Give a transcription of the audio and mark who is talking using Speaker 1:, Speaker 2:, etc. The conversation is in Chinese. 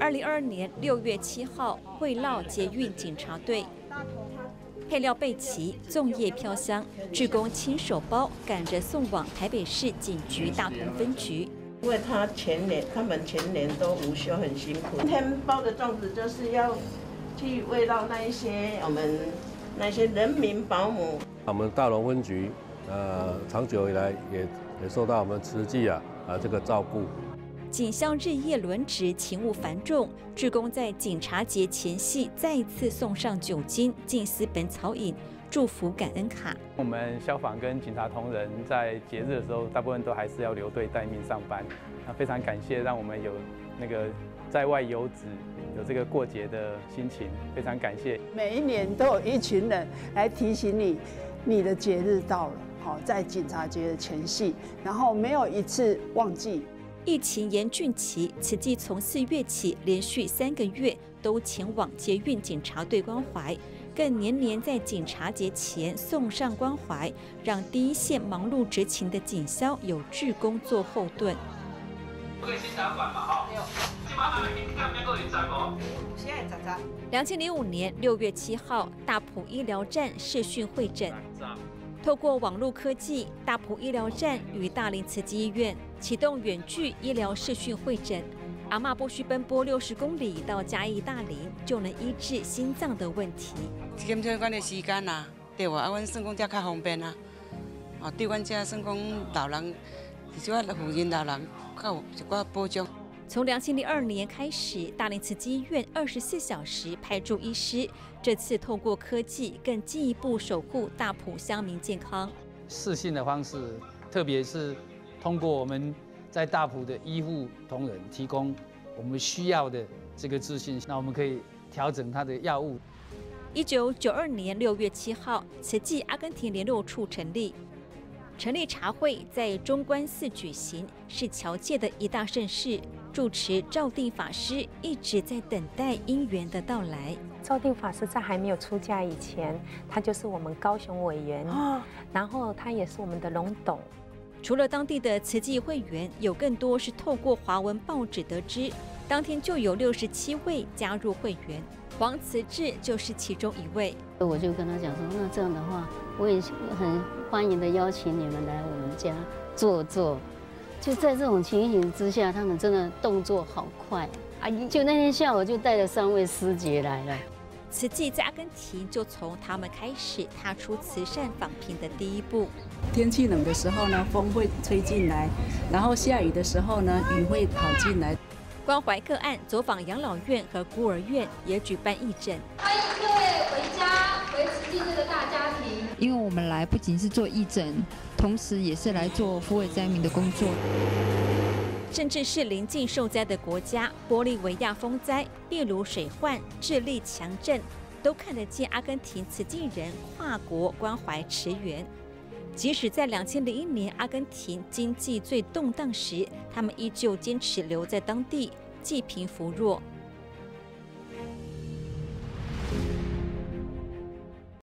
Speaker 1: 二零二二年六月七号，惠绕捷运警察队，配料备齐，粽叶飘香，职工亲手包，赶着送往台北市警局大同分局。
Speaker 2: 因为他前年，他们前年都午休很辛苦，今天包的粽子就是要去慰劳那一些我们那些人民保姆。
Speaker 3: 我们大龙分局，呃，长久以来也也受到我们慈济啊啊这个照顾。
Speaker 1: 警校日夜轮值，勤务繁重，志工在警察节前夕再次送上酒精、静思本草饮、祝福感恩卡。
Speaker 4: 我们消防跟警察同仁在节日的时候，大部分都还是要留队待命上班。那非常感谢，让我们有那个在外游子有这个过节的心情，非常感谢。
Speaker 5: 每一年都有一群人来提醒你，你的节日到了，好，在警察节的前夕，然后没有一次忘记。
Speaker 1: 疫情严峻期，此季从四月起连续三个月都前往捷运警察队关怀，更年年在警察节前送上关怀，让第一线忙碌执勤的警消有志工做后盾。两千零五年六月七号，大埔医疗站视讯会诊。透过网络科技，大埔医疗站与大林慈济医院启动远距医疗视讯会诊。阿妈不需奔波六十公里到嘉义大林，就能医治心脏的问题。
Speaker 6: 减少阮的时间啊，对哇，啊，阮算讲遮较方便啊。哦，对阮遮算讲老人，至少附近老人较有一寡保障。
Speaker 1: 从两千零二年开始，大林慈济医院二十四小时派驻医师。这次透过科技，更进一步守护大埔乡民健康。
Speaker 7: 视讯的方式，特别是通过我们在大埔的医护同仁提供我们需要的这个资讯，那我们可以调整他的药物。
Speaker 1: 一九九二年六月七号，慈济阿根廷联络处成立。成立茶会在中观寺举行，是侨界的一大盛事。主持赵定法师一直在等待姻缘的到来。
Speaker 8: 赵定法师在还没有出家以前，他就是我们高雄委员，然后他也是我们的龙董。
Speaker 1: 除了当地的慈济会员，有更多是透过华文报纸得知。当天就有六十七位加入会员，黄慈志就是其中一位。
Speaker 9: 我就跟他讲说，那这样的话，我也很欢迎的邀请你们来我们家坐坐。就在这种情形之下，他们真的动作好快。阿姨，就那天下午就带了三位师姐来了。
Speaker 1: 慈济在阿根廷就从他们开始踏出慈善访贫的第一步。
Speaker 10: 天气冷的时候呢，风会吹进来；然后下雨的时候呢，雨会跑进来。
Speaker 1: 关怀个案，走访养老院和孤儿院，也举办义诊。
Speaker 11: 欢迎各位回家，回慈济这个大家庭。
Speaker 12: 因为我们来不仅是做义诊。同时，也是来做抚慰灾民的工作。
Speaker 1: 甚至是临近受灾的国家，玻利维亚风灾、秘鲁水患、智利强震，都看得见阿根廷慈济人跨国关怀驰援。即使在两千零一年阿根廷经济最动荡时，他们依旧坚持留在当地，济贫扶弱。